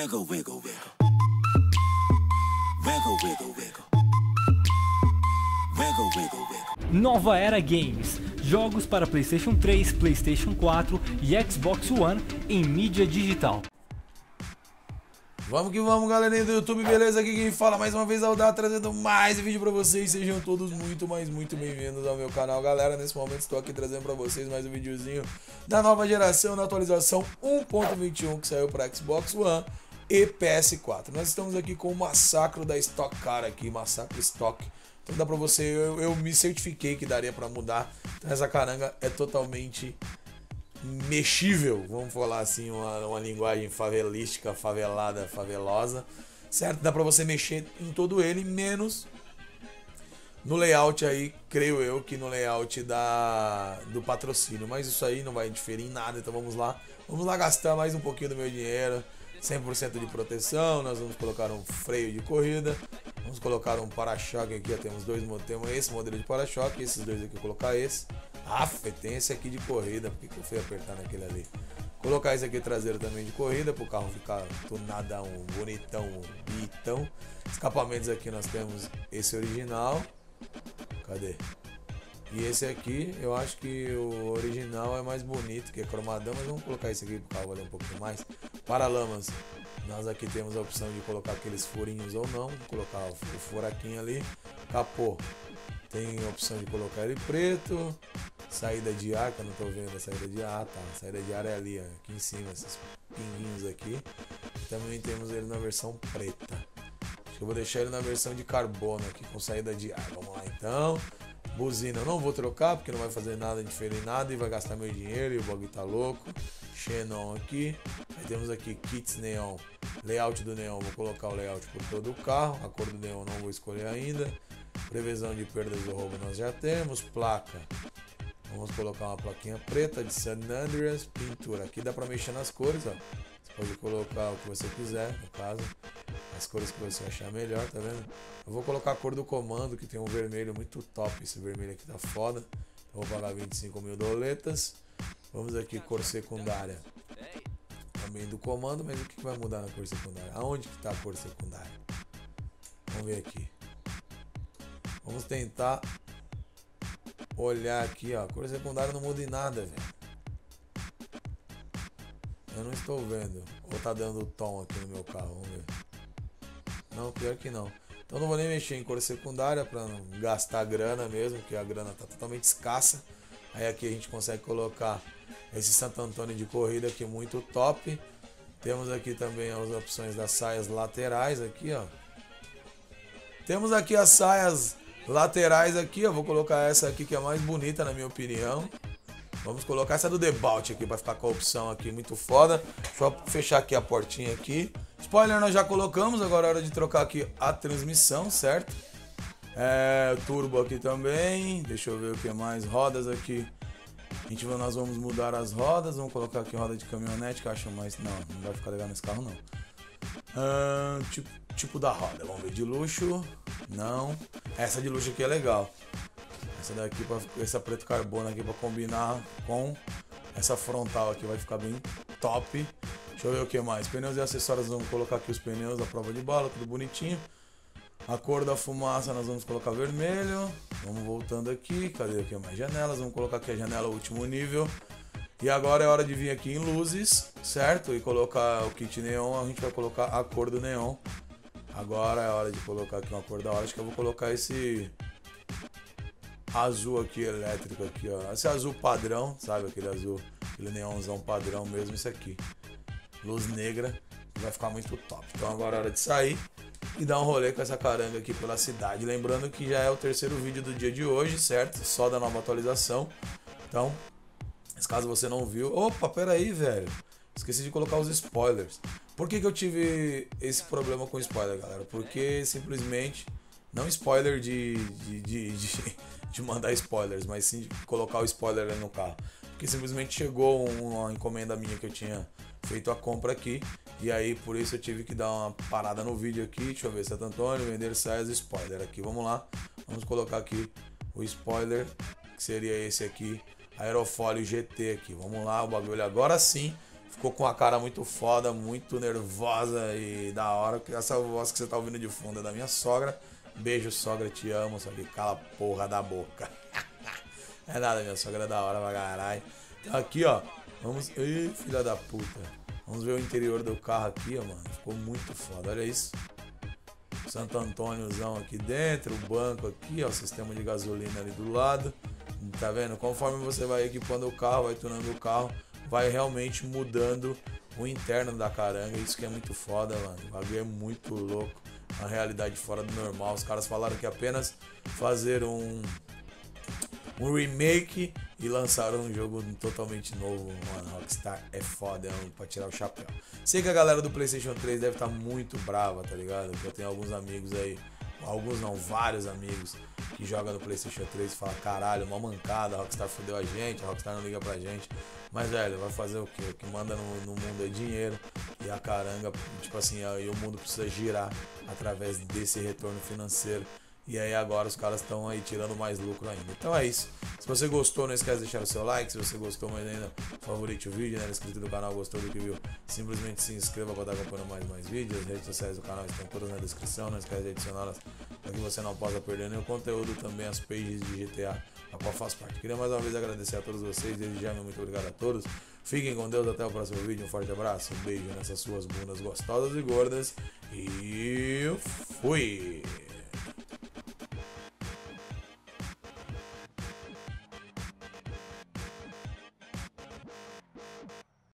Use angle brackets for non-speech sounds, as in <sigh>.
Wiggle, wiggle, wiggle. Wiggle, wiggle, wiggle. Wiggle, wiggle, wiggle. Nova Era Games. Jogos para PlayStation 3, PlayStation 4 e Xbox One em mídia digital. Vamos que vamos, galerinha do YouTube, beleza? Aqui quem fala mais uma vez é o Dá, trazendo mais vídeo pra vocês. Sejam todos muito, mas muito bem-vindos ao meu canal, galera. Nesse momento estou aqui trazendo pra vocês mais um videozinho da nova geração, da atualização 1.21 que saiu pra Xbox One e PS4. Nós estamos aqui com o massacre da Stock Car aqui, massacre Stock. Então dá pra você, eu, eu me certifiquei que daria pra mudar. Então essa caranga é totalmente mexível, vamos falar assim, uma, uma linguagem favelística, favelada, favelosa, certo? Dá para você mexer em todo ele, menos no layout aí, creio eu que no layout da, do patrocínio, mas isso aí não vai interferir em nada, então vamos lá, vamos lá gastar mais um pouquinho do meu dinheiro, 100% de proteção, nós vamos colocar um freio de corrida, vamos colocar um para-choque aqui, ó, temos dois, temos esse modelo de para-choque, esses dois aqui, colocar esse, Aff, tem esse aqui de corrida, porque que eu fui apertar naquele ali. Colocar esse aqui traseiro também de corrida, para o carro ficar tunadão, bonitão, bonitão. Escapamentos aqui nós temos esse original. Cadê? E esse aqui, eu acho que o original é mais bonito, que é cromadão, mas vamos colocar esse aqui para valer um pouquinho mais. Paralamas, nós aqui temos a opção de colocar aqueles furinhos ou não, vou colocar o furaquinho ali. Capô, tem a opção de colocar ele preto. Saída de ar, que eu não tô vendo a saída de ar, tá? A saída de ar é ali, ó, aqui em cima, esses pinguinhos aqui. Também temos ele na versão preta. Acho que eu vou deixar ele na versão de carbono aqui, com saída de ar. Vamos lá então. Buzina eu não vou trocar, porque não vai fazer nada diferente nada e vai gastar meu dinheiro e o bug tá louco. Xenon aqui. Aí temos aqui kits neon. Layout do neon, vou colocar o layout por todo o carro. A cor do neon não vou escolher ainda. Previsão de perdas do roubo nós já temos. Placa. Vamos colocar uma plaquinha preta de San Andreas. Pintura. Aqui dá para mexer nas cores, ó. Você pode colocar o que você quiser, no caso. As cores que você achar melhor, tá vendo? Eu vou colocar a cor do comando, que tem um vermelho muito top. Esse vermelho aqui tá foda. Então vou pagar 25 mil doletas. Vamos aqui, cor secundária. Também do comando, mas o que vai mudar na cor secundária? Aonde que tá a cor secundária? Vamos ver aqui. Vamos tentar olhar aqui, ó. A cor secundária não muda em nada, velho. Eu não estou vendo. Ou tá dando tom aqui no meu carro, vamos ver. Não, pior que não. Então não vou nem mexer em cor secundária para não gastar grana mesmo, porque a grana tá totalmente escassa. Aí aqui a gente consegue colocar esse Santo Antônio de corrida aqui muito top. Temos aqui também as opções das saias laterais aqui, ó. Temos aqui as saias Laterais aqui, eu vou colocar essa aqui que é a mais bonita na minha opinião. Vamos colocar essa do debate aqui para ficar com a opção aqui muito foda. Deixa eu fechar aqui a portinha aqui. Spoiler nós já colocamos, agora é hora de trocar aqui a transmissão, certo? É, turbo aqui também. Deixa eu ver o que mais. Rodas aqui. A gente nós vamos mudar as rodas. Vamos colocar aqui roda de caminhonete, que eu acho mais. Não, não vai ficar legal nesse carro não. Ah, tipo, tipo da roda. Vamos ver de luxo. Não. Essa de luxo aqui é legal. Essa daqui, pra, essa preto carbono aqui para combinar com essa frontal aqui vai ficar bem top. Deixa eu ver o que mais. Pneus e acessórios, vamos colocar aqui os pneus da prova de bala, tudo bonitinho. A cor da fumaça nós vamos colocar vermelho. Vamos voltando aqui. Cadê aqui mais janelas? Vamos colocar aqui a janela último nível. E agora é hora de vir aqui em luzes, certo? E colocar o kit neon, a gente vai colocar a cor do neon. Agora é hora de colocar aqui uma cor da hora. Acho que eu vou colocar esse azul aqui, elétrico aqui, ó. Esse azul padrão, sabe? Aquele azul, aquele neonzão padrão mesmo, esse aqui. Luz negra, vai ficar muito top. Então agora é hora de sair e dar um rolê com essa caranga aqui pela cidade. Lembrando que já é o terceiro vídeo do dia de hoje, certo? Só da nova atualização. Então, caso você não viu... Opa, pera aí, velho. Esqueci de colocar os spoilers. Por que, que eu tive esse problema com spoiler, galera? Porque simplesmente. Não spoiler de, de, de, de, <laughs> de mandar spoilers, mas sim de colocar o spoiler no carro. Porque simplesmente chegou uma encomenda minha que eu tinha feito a compra aqui. E aí por isso eu tive que dar uma parada no vídeo aqui. Deixa eu ver, Santo Antônio, vender saias spoiler aqui. Vamos lá. Vamos colocar aqui o spoiler, que seria esse aqui, Aerofólio GT aqui. Vamos lá, o bagulho agora sim ficou com uma cara muito foda, muito nervosa e da hora. Essa voz que você tá ouvindo de fundo é da minha sogra. Beijo, sogra, te amo, que cala a porra da boca. <laughs> é nada, minha sogra é da hora pra caralho. Então aqui, ó. Vamos. Ih, filha da puta. Vamos ver o interior do carro aqui, ó, mano. Ficou muito foda, olha isso. Santo Antôniozão aqui dentro, o banco aqui, ó, sistema de gasolina ali do lado. Tá vendo? Conforme você vai equipando o carro, vai tunando o carro, vai realmente mudando o interno da caranga. Isso que é muito foda, mano. O bagulho é muito louco. Uma realidade fora do normal. Os caras falaram que apenas fazer um, um remake e lançaram um jogo totalmente novo. Mano, Rockstar é foda, é um, pra tirar o chapéu. Sei que a galera do PlayStation 3 deve estar tá muito brava, tá ligado? Porque eu tenho alguns amigos aí, alguns não, vários amigos que jogam no PlayStation 3 e falam: caralho, uma mancada, a Rockstar fodeu a gente, a Rockstar não liga pra gente. Mas, velho, vai fazer o quê? O que manda no, no mundo é dinheiro e a caranga, tipo assim, e o mundo precisa girar através desse retorno financeiro. E aí agora os caras estão aí tirando mais lucro ainda. Então é isso. Se você gostou, não esquece de deixar o seu like. Se você gostou mais ainda, favorite o vídeo, né? Inscrito no canal, gostou do que viu, simplesmente se inscreva para estar acompanhando mais mais vídeos. As redes sociais do canal estão todas na descrição. Não esquece de adicioná-las para que você não possa perder nenhum conteúdo. Também as pages de GTA, a qual faz parte. Queria mais uma vez agradecer a todos vocês. Desde já, muito obrigado a todos. Fiquem com Deus. Até o próximo vídeo. Um forte abraço. Um beijo nessas suas bundas gostosas e gordas. E fui!